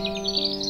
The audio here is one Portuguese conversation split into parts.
Música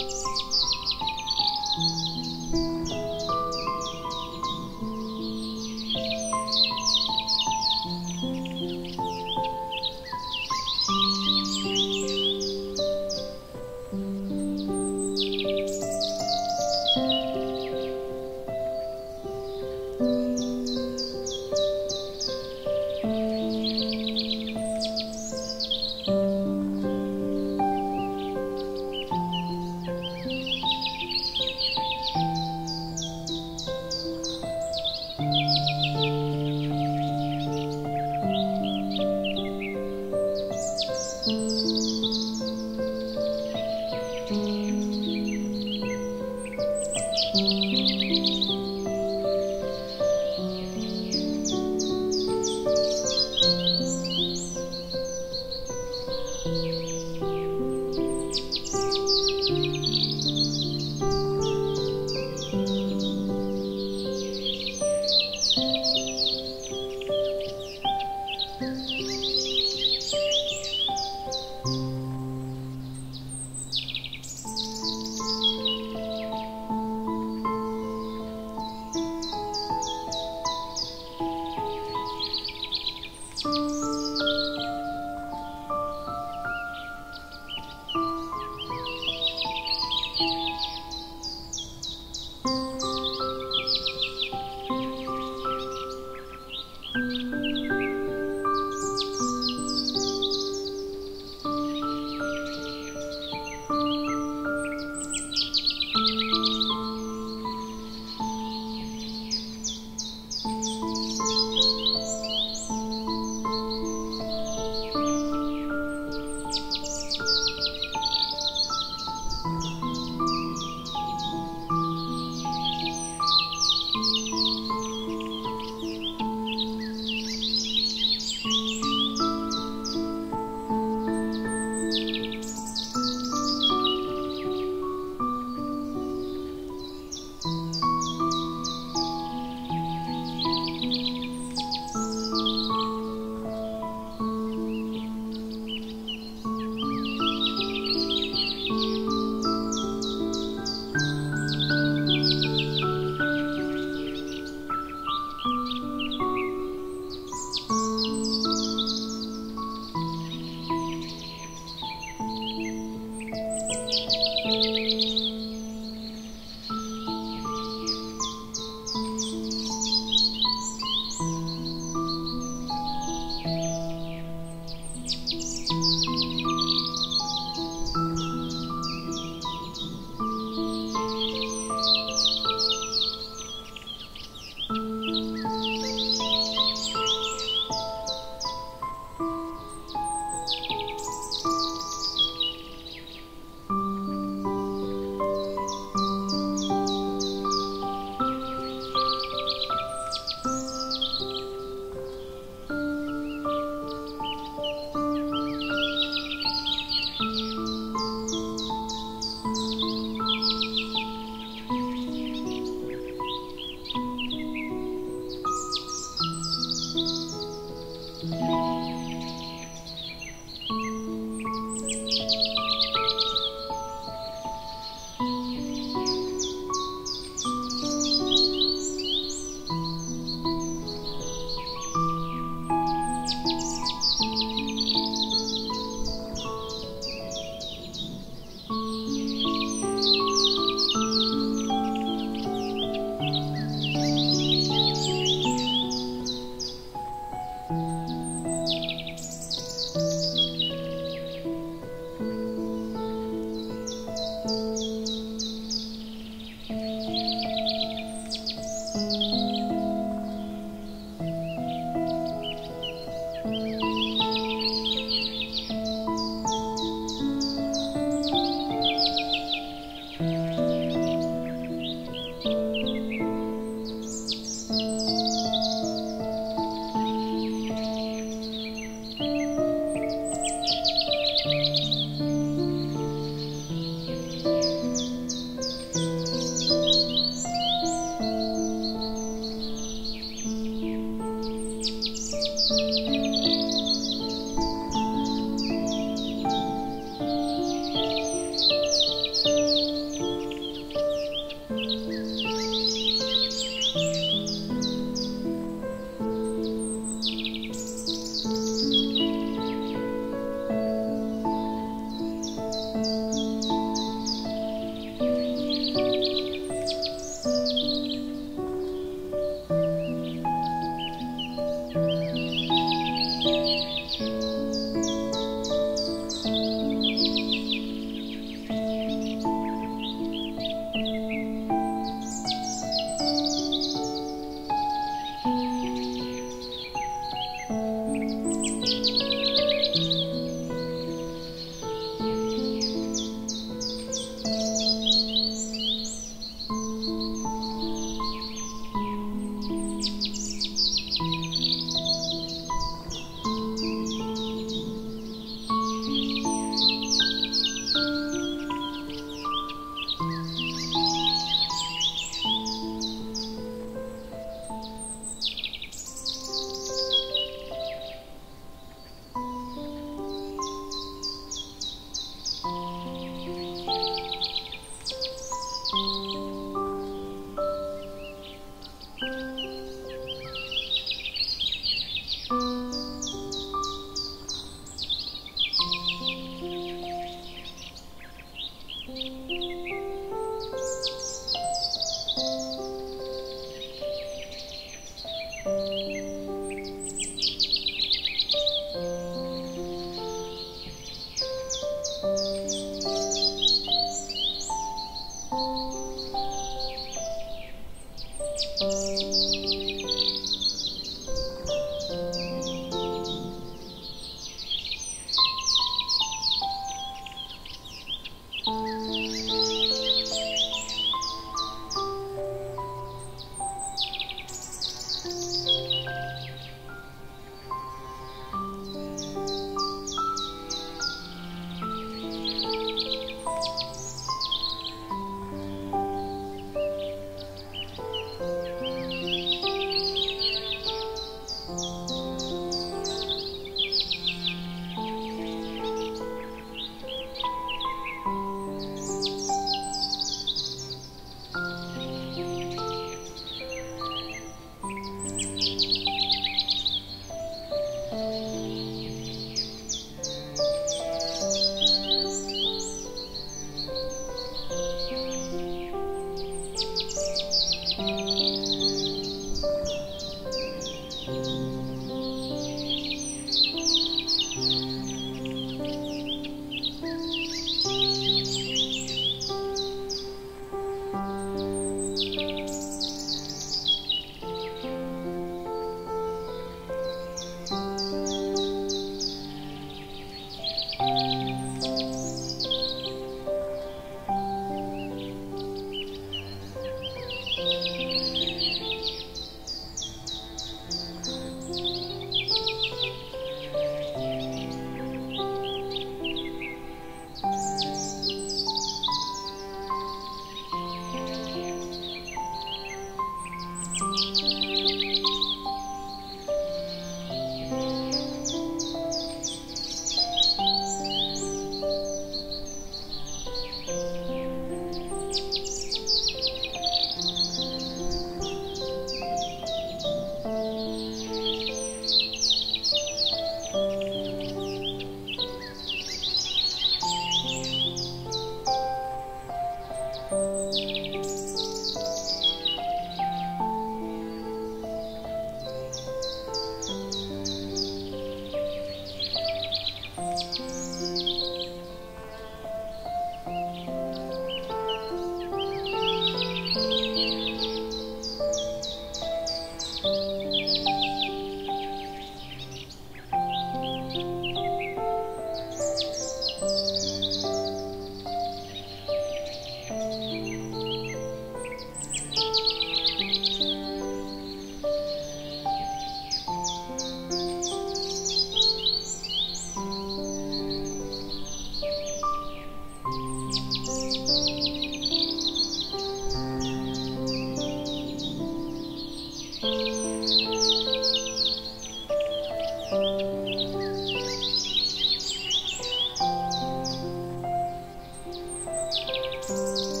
Música